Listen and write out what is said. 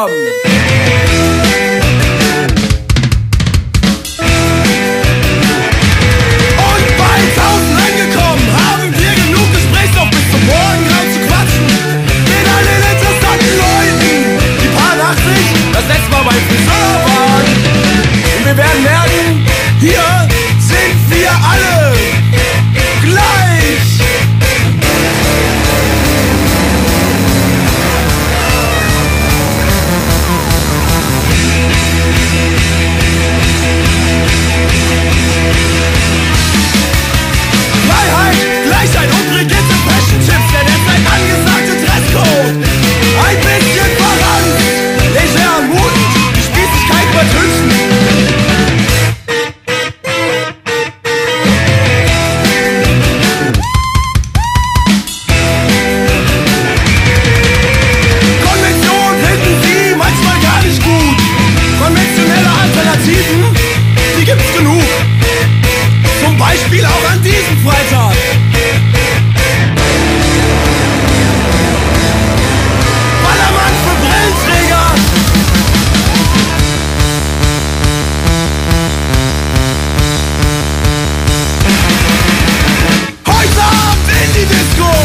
Und bei 1000 angekommen, haben wir genug Gesprächsstoff bis zum Morgengrauen zu quatschen. Mit all interessanten Leuten, die paar 80 das letzte Mal beim Friseur waren. Und wir werden merken, hier sind wir alle this goal